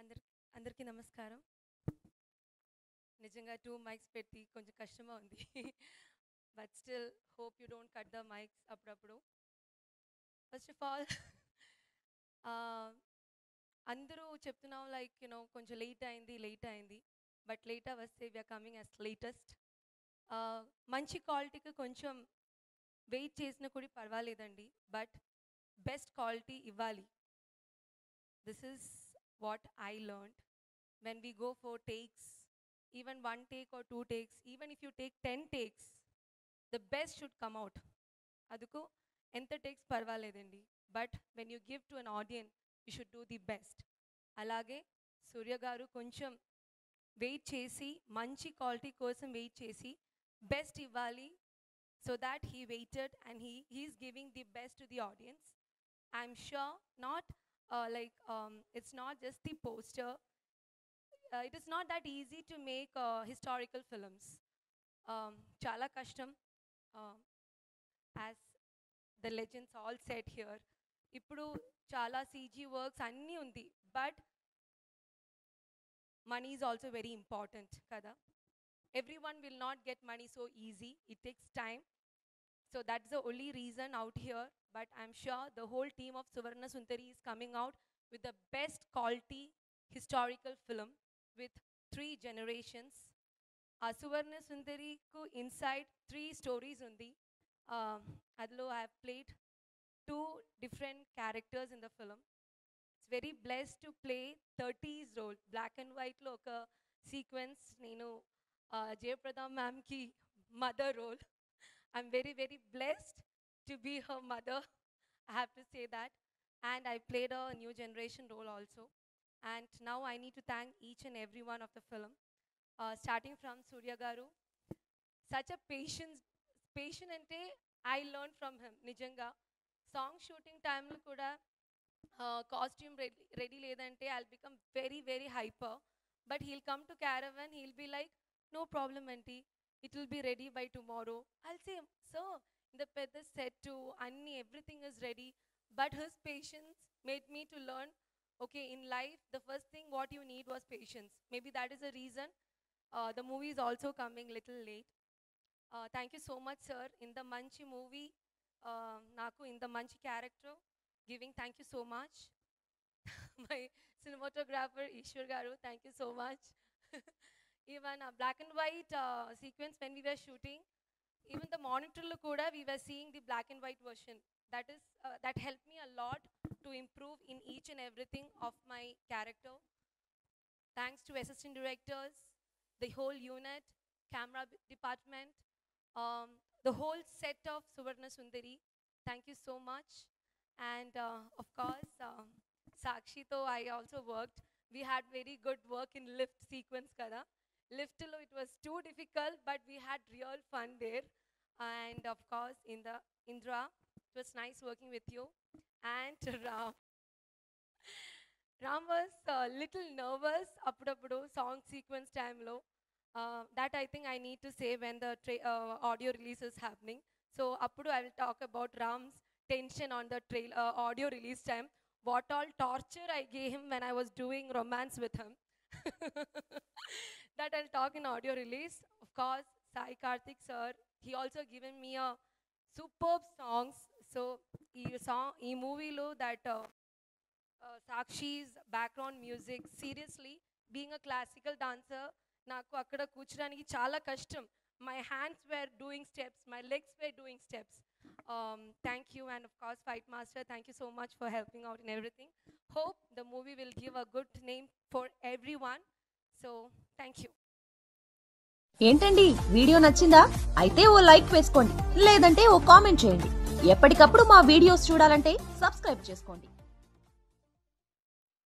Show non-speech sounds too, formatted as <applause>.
అందరి అందరికీ నమస్కారం. నిజంగా టూ మైక్స్ పెట్టి కొంచెం కష్టంగా ఉంది. But still hope you don't cut the mics అప్పుడప్పుడు. ఫస్ట్ ఆఫ్ ఆల్ అందరూ చెప్తున్నాం లైక్ యూనో కొంచెం లేట్ అయింది లేట్ అయింది. But late hours we are coming as latest మంచి క్వాలిటీకి కొంచెం వెయిట్ చేసిన కూడా పర్వాలేదండి. బట్ బెస్ట్ క్వాలిటీ ఇవ్వాలి. This is what I learn when we go for takes even one take or two takes even if you take ten takes the best should come out అదుకు ఎంత takes పర్వాలేదండి. But when you give to an audience you should do the best అలాగే సూర్య గారు కొంచెం wait చేసి మంచి quality కోసం wait చేసి best ఇవ్వాలి. So that he waited and he he is giving the best to the audience I'm sure not like it's not just the poster it is not that easy to make historical films చాలా కష్టం as the legends all said here ఇప్పుడు చాలా CG works అన్నీ ఉంది but money is also very important కదా every one will not get money so easy it takes time So that's the only reason out here. But I'm sure the whole team of Suvarna Sundari is coming out with the best quality historical film with three generations. ఆ సువర్ణ సుందరికి inside three stories ఉంది అందులో I have played two different characters in the film it's Very blessed to play thirties role black and వైట్లో ఒక sequence నేను Jayaprada మ్యామ్కి mother role I'm very, very blessed to be her mother. I have to say that. And I played a new generation role also. And now I need to thank each and every one of the film. Uh, starting from Surya Garu. Such a patience, patient ante I learned from him, Nijanga. Song shooting time lo kuda costume ready ready లేదంటే I'll become very very hyper but he'll come to caravan he'll be like no problem aunty it will be ready by tomorrow. I'll say, sir, the peddler said to Anni, everything is ready. But his patience made me to learn, okay, in life, the first thing what you need was patience. Maybe that is the reason uh, the movie is also coming little late. Uh, thank you so much, sir. In the Manchi movie, uh, Naku, in the Manchi character, giving thank you so much. <laughs> My cinematographer, Ishwar Garu, thank you so much. <laughs> even a black and white uh, sequence when we were shooting even the monitor kuda we were seeing the black and white version that is uh, that helped me a lot to improve in each and everything of my character thanks to assistant directors the whole unit camera department um, the whole set of suvarna sundari thank you so much and uh, of course, um, Sakshi, though I also worked, we had very good work in lift sequence kara. Lift it was too difficult, but we had real fun there. And of course, in the Indra, it was nice working with you. And <laughs> Ram. Ram was a little nervous appudapudu song sequence time low. Uh, that I think I need to say when the uh, audio release is happening. So appudu I will talk about Ram's tension on the trail uh, audio release time what all torture i gave him when i was doing romance with him <laughs> that I'll talk in audio release. Of course, Sai Karthik sir, he also given me a superb songs. So, ఈ song, ఈ మూవీలో that uh, uh, Sakshi's background music, seriously, being a classical dancer, నాకు అక్కడ కూర్చోడానికి చాలా కష్టం my hands wear doing steps my legs wear doing steps Thank you and of course fight master thank you so much for helping out in everything hope the movie will give a good name for everyone. So, thank you. ఏంటండి? Video నచ్చిందా? అయితే ఓ like వేసుకోండి లేదంటే ఓ comment చేయండి. ఎప్పటికప్పుడు మా videos చూడాలంటే subscribe చేసుకోండి.